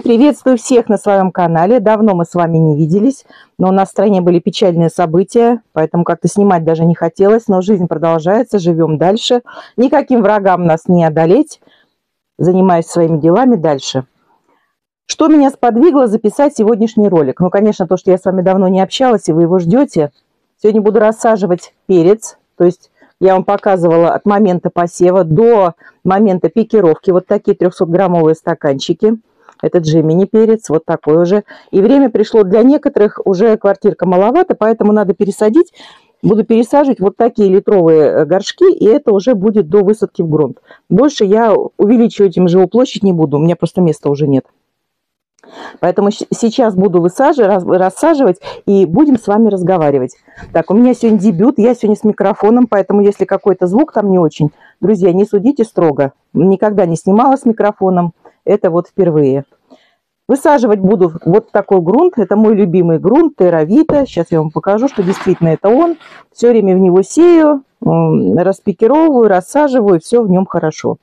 приветствую всех на своем канале. Давно мы с вами не виделись, но у нас в стране были печальные события, поэтому как-то снимать даже не хотелось, но жизнь продолжается, живем дальше. Никаким врагам нас не одолеть. Занимаюсь своими делами дальше. Что меня сподвигло записать сегодняшний ролик? Ну, конечно, то, что я с вами давно не общалась, и вы его ждете. Сегодня буду рассаживать перец, то есть я вам показывала от момента посева до момента пикировки. Вот такие 300-граммовые стаканчики. Это джемини перец, вот такой уже. И время пришло для некоторых, уже квартирка маловато, поэтому надо пересадить. Буду пересаживать вот такие литровые э, горшки, и это уже будет до высадки в грунт. Больше я увеличивать им живую площадь не буду, у меня просто места уже нет. Поэтому сейчас буду высаживать, рассаживать и будем с вами разговаривать. Так, у меня сегодня дебют, я сегодня с микрофоном, поэтому если какой-то звук там не очень, друзья, не судите строго. Никогда не снимала с микрофоном, это вот впервые. Высаживать буду вот такой грунт. Это мой любимый грунт, Теравита. Сейчас я вам покажу, что действительно это он. Все время в него сею, распикировываю, рассаживаю, все в нем хорошо.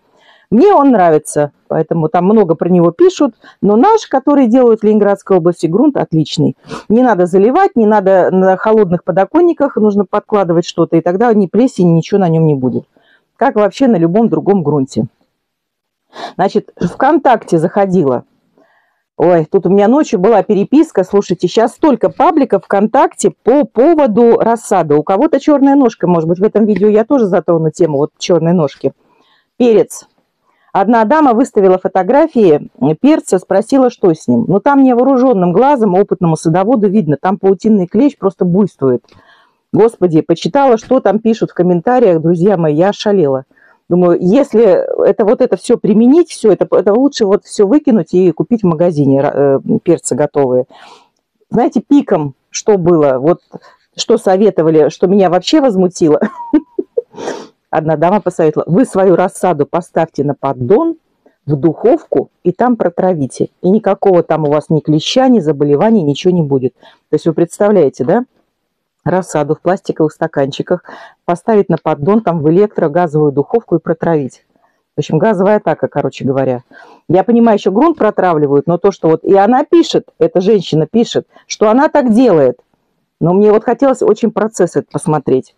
Мне он нравится, поэтому там много про него пишут. Но наш, который делают в Ленинградской области, грунт отличный. Не надо заливать, не надо на холодных подоконниках, нужно подкладывать что-то, и тогда ни плесени, ничего на нем не будет. Как вообще на любом другом грунте. Значит, ВКонтакте заходила. Ой, тут у меня ночью была переписка. Слушайте, сейчас столько пабликов ВКонтакте по поводу рассады. У кого-то черная ножка, может быть, в этом видео я тоже затрону тему вот черной ножки. Перец. Одна дама выставила фотографии перца, спросила, что с ним. Ну, там невооруженным глазом, опытному садоводу видно, там паутинный клещ просто буйствует. Господи, почитала, что там пишут в комментариях, друзья мои, я ошалела. Думаю, если это вот это все применить, все это, это лучше вот все выкинуть и купить в магазине э, перцы готовые. Знаете, пиком что было, вот что советовали, что меня вообще возмутило – Одна дама посоветовала, вы свою рассаду поставьте на поддон, в духовку и там протравите. И никакого там у вас ни клеща, ни заболеваний, ничего не будет. То есть вы представляете, да? Рассаду в пластиковых стаканчиках поставить на поддон, там в электрогазовую духовку и протравить. В общем, газовая атака, короче говоря. Я понимаю, еще грунт протравливают, но то, что вот... И она пишет, эта женщина пишет, что она так делает. Но мне вот хотелось очень процесс этот посмотреть.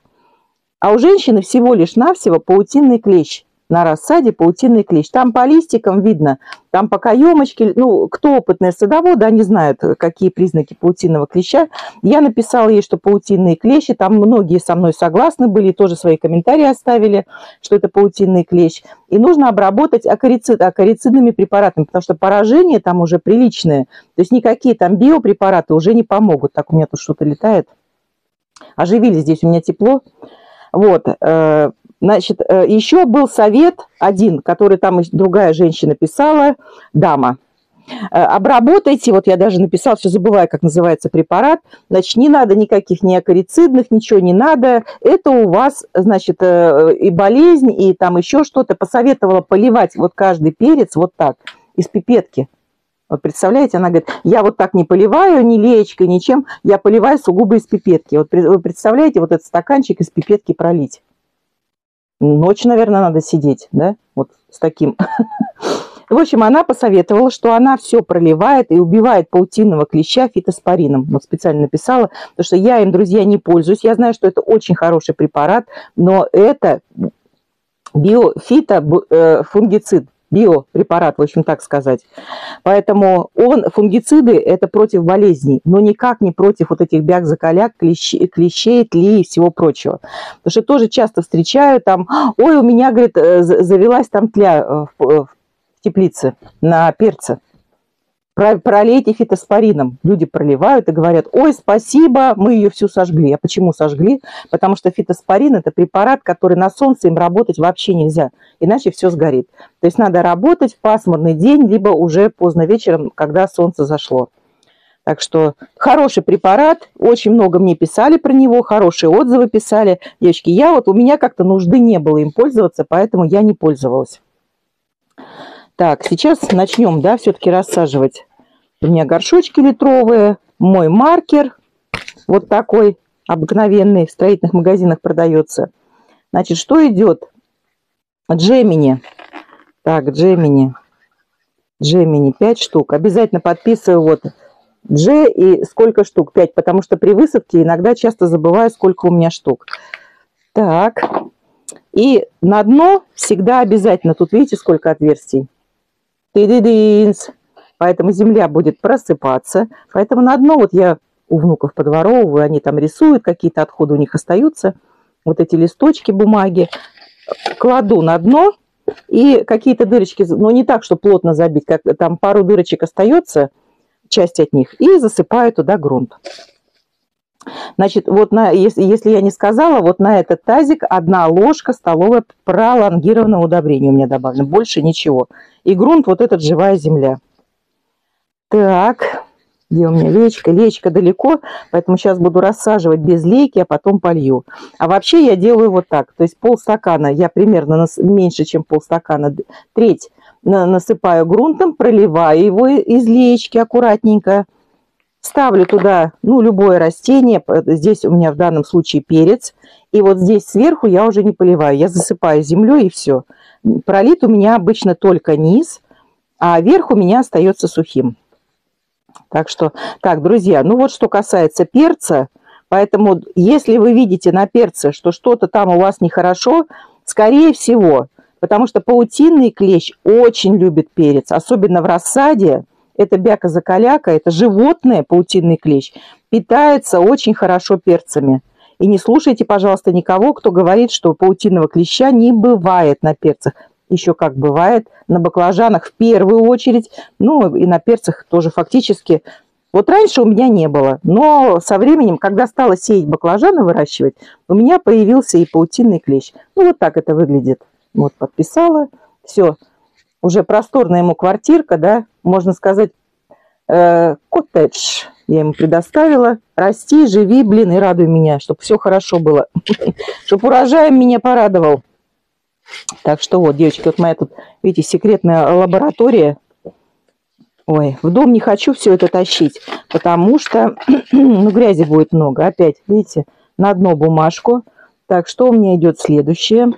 А у женщины всего лишь навсего паутинный клещ. На рассаде паутинный клещ. Там по листикам видно, там по каемочке, ну, кто опытные садоводы, они знают, какие признаки паутинного клеща. Я написала ей, что паутинные клещи, там многие со мной согласны были, тоже свои комментарии оставили, что это паутинный клещ. И нужно обработать акарицид, акарицидными препаратами, потому что поражение там уже приличное. То есть никакие там биопрепараты уже не помогут. Так, у меня тут что-то летает. Оживили здесь, у меня тепло. Вот, э, значит, э, еще был совет один, который там другая женщина писала, дама. Э, обработайте, вот я даже написала, все забываю, как называется препарат, значит, не надо никаких неокарицидных, ничего не надо, это у вас, значит, и болезнь, и там еще что-то. Посоветовала поливать вот каждый перец вот так, из пипетки. Вот представляете, она говорит, я вот так не поливаю ни леечкой, ничем, я поливаю сугубо из пипетки. Вот представляете, вот этот стаканчик из пипетки пролить. Ночь, наверное, надо сидеть, да, вот с таким. В общем, она посоветовала, что она все проливает и убивает паутинного клеща фитоспорином. Вот специально написала, потому что я им, друзья, не пользуюсь. Я знаю, что это очень хороший препарат, но это биофитофунгицид, биопрепарат, в общем, так сказать. Поэтому он, фунгициды, это против болезней, но никак не против вот этих бяк-закаляк, клещей, клещей, тли и всего прочего. Потому что тоже часто встречаю там, ой, у меня, говорит, э, завелась там тля э, в, в теплице на перце пролейте фитоспорином. Люди проливают и говорят, ой, спасибо, мы ее всю сожгли. А почему сожгли? Потому что фитоспорин – это препарат, который на солнце им работать вообще нельзя, иначе все сгорит. То есть надо работать в пасмурный день, либо уже поздно вечером, когда солнце зашло. Так что хороший препарат, очень много мне писали про него, хорошие отзывы писали. Девочки, я вот, у меня как-то нужды не было им пользоваться, поэтому я не пользовалась. Так, сейчас начнем, да, все-таки рассаживать у меня горшочки литровые, мой маркер, вот такой обыкновенный, в строительных магазинах продается. Значит, что идет? Джемини. Так, Джемини. Джемини 5 штук. Обязательно подписываю вот Дж и сколько штук? 5, потому что при высадке иногда часто забываю, сколько у меня штук. Так, и на дно всегда обязательно, тут видите, сколько отверстий? ты ды дынс Поэтому земля будет просыпаться. Поэтому на дно вот я у внуков подворовываю, они там рисуют, какие-то отходы у них остаются. Вот эти листочки бумаги кладу на дно и какие-то дырочки, но не так, что плотно забить, как там пару дырочек остается, часть от них, и засыпаю туда грунт. Значит, вот на, если, если я не сказала, вот на этот тазик одна ложка столовая пролонгированного удобрения у меня добавлено, больше ничего. И грунт вот этот живая земля. Так, где у меня лечка? Лечка далеко, поэтому сейчас буду рассаживать без лейки, а потом полью. А вообще я делаю вот так. То есть полстакана, я примерно нас, меньше, чем полстакана, треть насыпаю грунтом, проливаю его из лечки аккуратненько. Ставлю туда, ну, любое растение. Здесь у меня в данном случае перец. И вот здесь сверху я уже не поливаю. Я засыпаю землей и все. Пролит у меня обычно только низ, а верх у меня остается сухим. Так что, так, друзья, ну вот что касается перца, поэтому если вы видите на перце, что что-то там у вас нехорошо, скорее всего, потому что паутинный клещ очень любит перец, особенно в рассаде, это бяка-закаляка, это животное, паутинный клещ, питается очень хорошо перцами. И не слушайте, пожалуйста, никого, кто говорит, что паутинного клеща не бывает на перцах еще как бывает, на баклажанах в первую очередь, ну и на перцах тоже фактически. Вот раньше у меня не было, но со временем, когда стала сеять баклажаны, выращивать, у меня появился и паутинный клещ. Ну вот так это выглядит. Вот подписала, все. Уже просторная ему квартирка, да, можно сказать, э, коттедж я ему предоставила. Расти, живи, блин, и радуй меня, чтобы все хорошо было. Чтобы урожаем меня порадовал. Так что вот, девочки, вот моя тут, видите, секретная лаборатория. Ой, в дом не хочу все это тащить, потому что, ну, грязи будет много. Опять, видите, на дно бумажку. Так, что у меня идет следующее?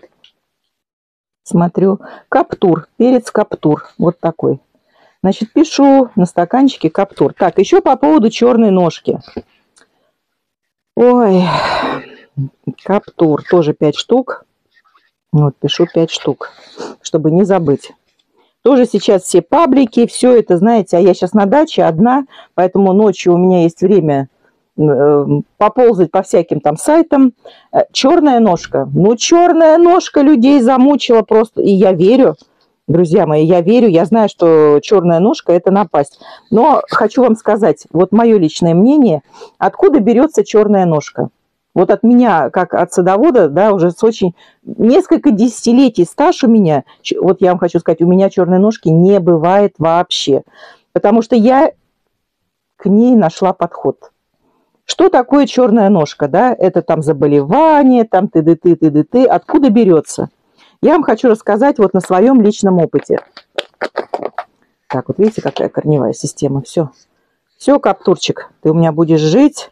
Смотрю. Каптур, перец каптур, вот такой. Значит, пишу на стаканчике каптур. Так, еще по поводу черной ножки. Ой, каптур, тоже 5 штук. Вот, пишу 5 штук, чтобы не забыть. Тоже сейчас все паблики, все это, знаете, а я сейчас на даче одна, поэтому ночью у меня есть время э, поползать по всяким там сайтам. Э, черная ножка. Ну, черная ножка людей замучила просто. И я верю, друзья мои, я верю, я знаю, что черная ножка – это напасть. Но хочу вам сказать, вот мое личное мнение, откуда берется черная ножка – вот от меня, как от садовода, да, уже с очень... Несколько десятилетий стаж у меня, вот я вам хочу сказать, у меня черной ножки не бывает вообще. Потому что я к ней нашла подход. Что такое черная ножка, да? Это там заболевание, там ты-ты-ты, ты-ты-ты. Откуда берется? Я вам хочу рассказать вот на своем личном опыте. Так, вот видите, какая корневая система. Все. Все, Каптурчик, ты у меня будешь жить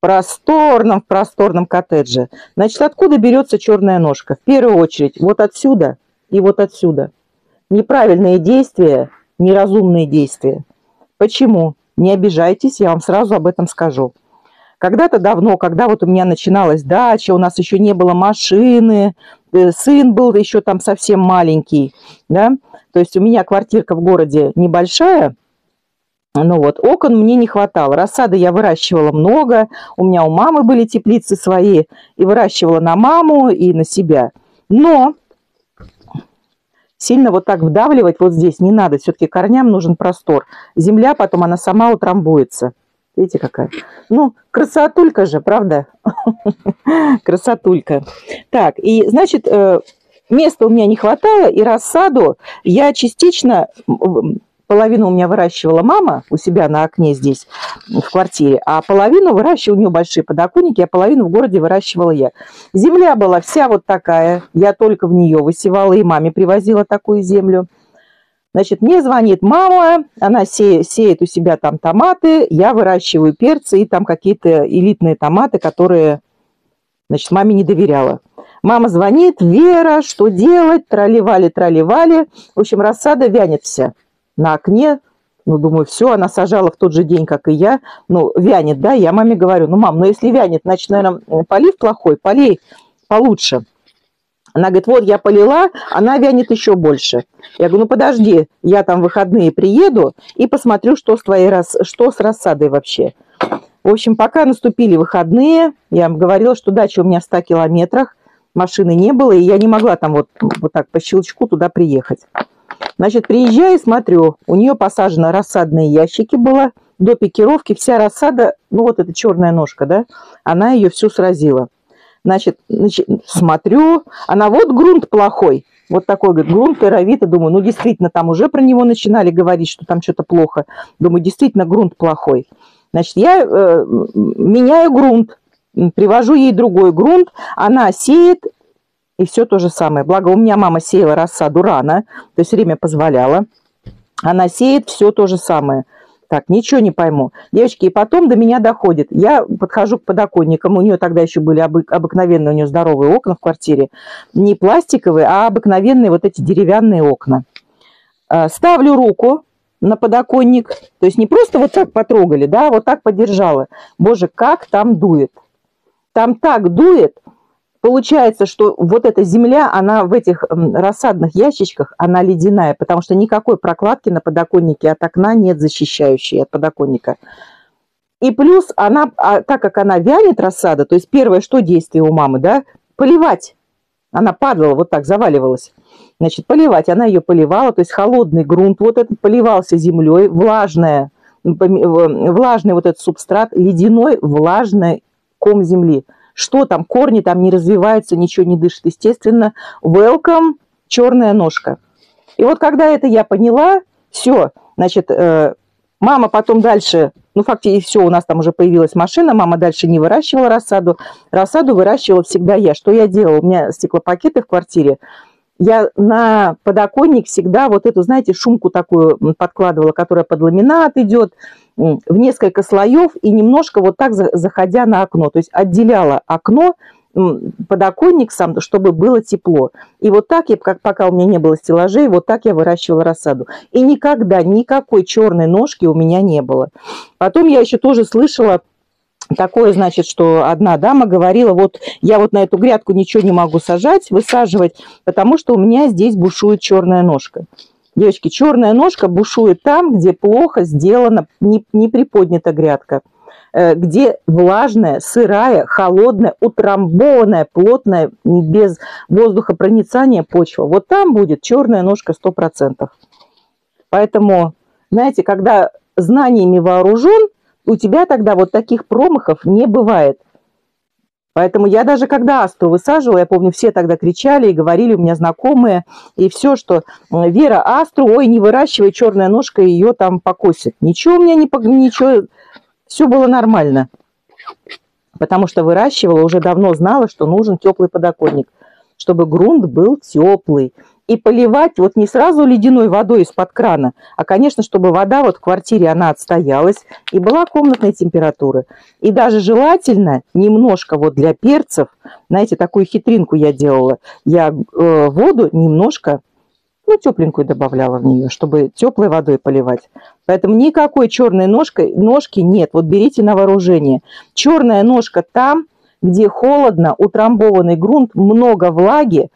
просторном, в просторном коттедже. Значит, откуда берется черная ножка? В первую очередь, вот отсюда и вот отсюда. Неправильные действия, неразумные действия. Почему? Не обижайтесь, я вам сразу об этом скажу. Когда-то давно, когда вот у меня начиналась дача, у нас еще не было машины, э, сын был еще там совсем маленький, да, то есть у меня квартирка в городе небольшая, ну вот, окон мне не хватало. Рассады я выращивала много. У меня у мамы были теплицы свои. И выращивала на маму и на себя. Но сильно вот так вдавливать вот здесь не надо. Все-таки корням нужен простор. Земля потом, она сама утрамбуется. Видите, какая? Ну, красотулька же, правда? Красотулька. Так, и, значит, э, места у меня не хватало, и рассаду я частично половину у меня выращивала мама у себя на окне здесь, в квартире, а половину выращивала, у нее большие подоконники, а половину в городе выращивала я. Земля была вся вот такая, я только в нее высевала, и маме привозила такую землю. Значит, мне звонит мама, она сеет у себя там томаты, я выращиваю перцы и там какие-то элитные томаты, которые, значит, маме не доверяла. Мама звонит, Вера, что делать? Тролливали, тролливали. В общем, рассада вянет вся на окне. Ну, думаю, все, она сажала в тот же день, как и я. Ну, вянет, да, я маме говорю, ну, мам, ну, если вянет, значит, наверное, полив плохой, полей получше. Она говорит, вот я полила, она вянет еще больше. Я говорю, ну подожди, я там в выходные приеду и посмотрю, что с твоей рас... что с рассадой вообще. В общем, пока наступили выходные, я вам говорила, что дача у меня в 100 километрах, машины не было, и я не могла там вот, вот так по щелчку туда приехать. Значит, приезжаю смотрю, у нее посажены рассадные ящики было, до пикировки вся рассада, ну вот эта черная ножка, да, она ее всю сразила. Значит, значит, смотрю, она вот грунт плохой. Вот такой, говорит, грунт Эровита. Думаю, ну, действительно, там уже про него начинали говорить, что там что-то плохо. Думаю, действительно, грунт плохой. Значит, я э, меняю грунт, привожу ей другой грунт, она сеет, и все то же самое. Благо, у меня мама сеяла рассаду рано, то есть время позволяла. Она сеет все то же самое – так, ничего не пойму. Девочки, и потом до меня доходит. Я подхожу к подоконникам, у нее тогда еще были обы- обыкновенные, у нее здоровые окна в квартире. Не пластиковые, а обыкновенные вот эти деревянные окна. А, ставлю руку на подоконник, то есть не просто вот так потрогали, да, а вот так подержала. Боже, как там дует. Там так дует, Получается, что вот эта земля, она в этих рассадных ящичках, она ледяная, потому что никакой прокладки на подоконнике от окна нет защищающей от подоконника. И плюс она, а так как она вянет рассада, то есть первое, что действие у мамы, да, поливать. Она падала, вот так заваливалась. Значит, поливать. Она ее поливала, то есть холодный грунт, вот этот поливался землей, влажная, влажный вот этот субстрат, ледяной влажный ком земли – что там, корни там не развиваются, ничего не дышит. Естественно, welcome, черная ножка. И вот когда это я поняла, все, значит, э, мама потом дальше, ну, фактически все, у нас там уже появилась машина, мама дальше не выращивала рассаду. Рассаду выращивала всегда я. Что я делала? У меня стеклопакеты в квартире, я на подоконник всегда вот эту, знаете, шумку такую подкладывала, которая под ламинат идет, в несколько слоев и немножко вот так заходя на окно. То есть отделяла окно, подоконник сам, чтобы было тепло. И вот так я, как пока у меня не было стеллажей, вот так я выращивала рассаду. И никогда никакой черной ножки у меня не было. Потом я еще тоже слышала такое, значит, что одна дама говорила, вот я вот на эту грядку ничего не могу сажать, высаживать, потому что у меня здесь бушует черная ножка. Девочки, черная ножка бушует там, где плохо сделана, не, не приподнята грядка, э, где влажная, сырая, холодная, утрамбованная, плотная, без воздухопроницания почва. Вот там будет черная ножка 100%. Поэтому, знаете, когда знаниями вооружен, у тебя тогда вот таких промахов не бывает. Поэтому я даже когда астру высаживала, я помню, все тогда кричали и говорили, у меня знакомые, и все, что Вера астру, ой, не выращивай, черная ножка ее там покосит. Ничего у меня не... Ничего, все было нормально. Потому что выращивала, уже давно знала, что нужен теплый подоконник, чтобы грунт был теплый и поливать вот не сразу ледяной водой из-под крана, а, конечно, чтобы вода вот в квартире, она отстоялась и была комнатной температуры. И даже желательно немножко вот для перцев, знаете, такую хитринку я делала, я э, воду немножко ну, тепленькую добавляла в нее, чтобы теплой водой поливать. Поэтому никакой черной ножкой, ножки нет. Вот берите на вооружение. Черная ножка там, где холодно, утрамбованный грунт, много влаги,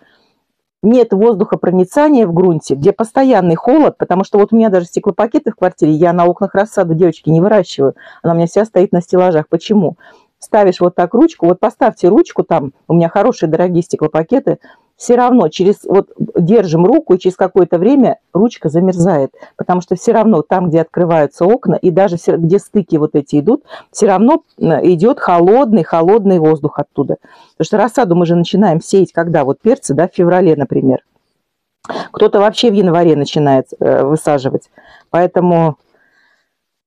нет воздухопроницания в грунте, где постоянный холод, потому что вот у меня даже стеклопакеты в квартире, я на окнах рассаду девочки не выращиваю, она у меня вся стоит на стеллажах. Почему? Ставишь вот так ручку, вот поставьте ручку там, у меня хорошие дорогие стеклопакеты, все равно через вот держим руку, и через какое-то время ручка замерзает, потому что все равно там, где открываются окна, и даже где стыки вот эти идут, все равно идет холодный, холодный воздух оттуда. Потому что рассаду мы же начинаем сеять, когда вот перцы, да, в феврале, например. Кто-то вообще в январе начинает э, высаживать. Поэтому,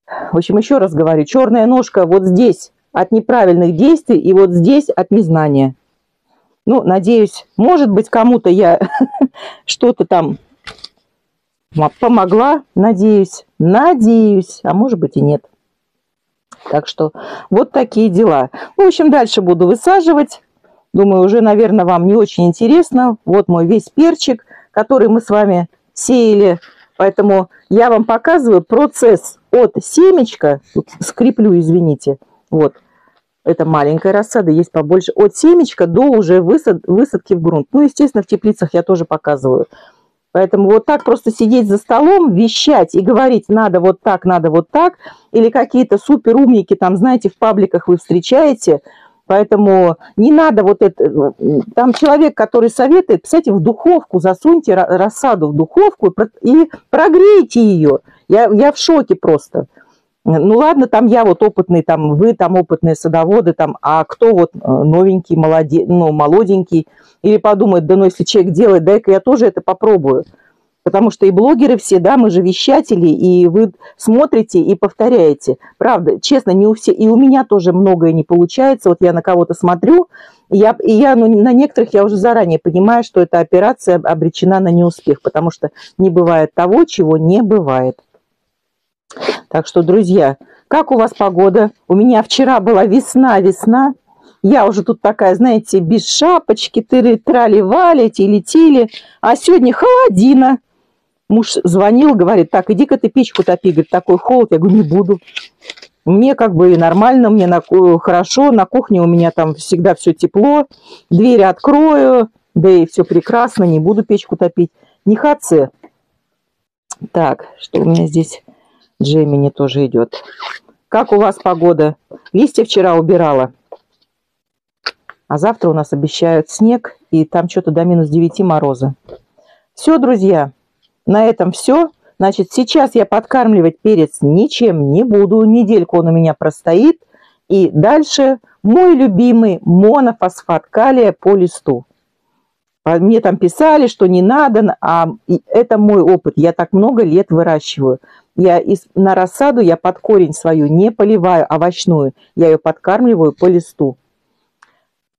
в общем, еще раз говорю, черная ножка вот здесь от неправильных действий и вот здесь от незнания. Ну, надеюсь, может быть, кому-то я что-то там помогла, надеюсь, надеюсь, а может быть и нет. Так что вот такие дела. В общем, дальше буду высаживать. Думаю, уже, наверное, вам не очень интересно. Вот мой весь перчик, который мы с вами сеяли Поэтому я вам показываю процесс от семечка, вот скреплю, извините, вот, это маленькая рассада, есть побольше, от семечка до уже высад, высадки в грунт. Ну, естественно, в теплицах я тоже показываю. Поэтому вот так просто сидеть за столом, вещать и говорить, надо вот так, надо вот так, или какие-то супер умники там, знаете, в пабликах вы встречаете, Поэтому не надо вот это... Там человек, который советует, кстати, в духовку засуньте рассаду в духовку и прогрейте ее. Я, я в шоке просто. Ну ладно, там я вот опытный, там вы там опытные садоводы, там, а кто вот э, новенький, молоде, ну, молоденький, или подумает, да ну если человек делает, дай-ка я тоже это попробую. Потому что и блогеры все, да, мы же вещатели, и вы смотрите и повторяете. Правда, честно, не у всех, и у меня тоже многое не получается. Вот я на кого-то смотрю, и я, и я ну, на некоторых я уже заранее понимаю, что эта операция обречена на неуспех, потому что не бывает того, чего не бывает. Так что, друзья, как у вас погода? У меня вчера была весна, весна. Я уже тут такая, знаете, без шапочки, тыры, трали-вали, тили-тили. А сегодня холодина. Муж звонил, говорит, так, иди-ка ты печку топи, говорит, такой холод. Я говорю, не буду. Мне как бы нормально, мне на, хорошо, на кухне у меня там всегда все тепло, двери открою, да и все прекрасно, не буду печку топить. Не хаце. Так, что у меня здесь? Джемини тоже идет. Как у вас погода? Листья вчера убирала. А завтра у нас обещают снег, и там что-то до минус 9 мороза. Все, друзья, на этом все. Значит, сейчас я подкармливать перец ничем не буду. Недельку он у меня простоит. И дальше мой любимый монофосфат калия по листу. А мне там писали, что не надо, а это мой опыт. Я так много лет выращиваю. Я из, на рассаду я под корень свою не поливаю овощную, я ее подкармливаю по листу.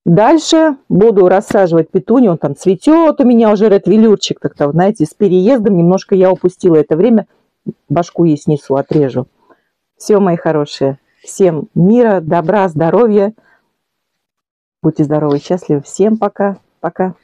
Дальше буду рассаживать петунью, он там цветет у меня уже ретвелюрчик, так-то, знаете, с переездом немножко я упустила это время, башку ей снесу, отрежу. Все, мои хорошие, всем мира, добра, здоровья. Будьте здоровы, счастливы. Всем пока, пока.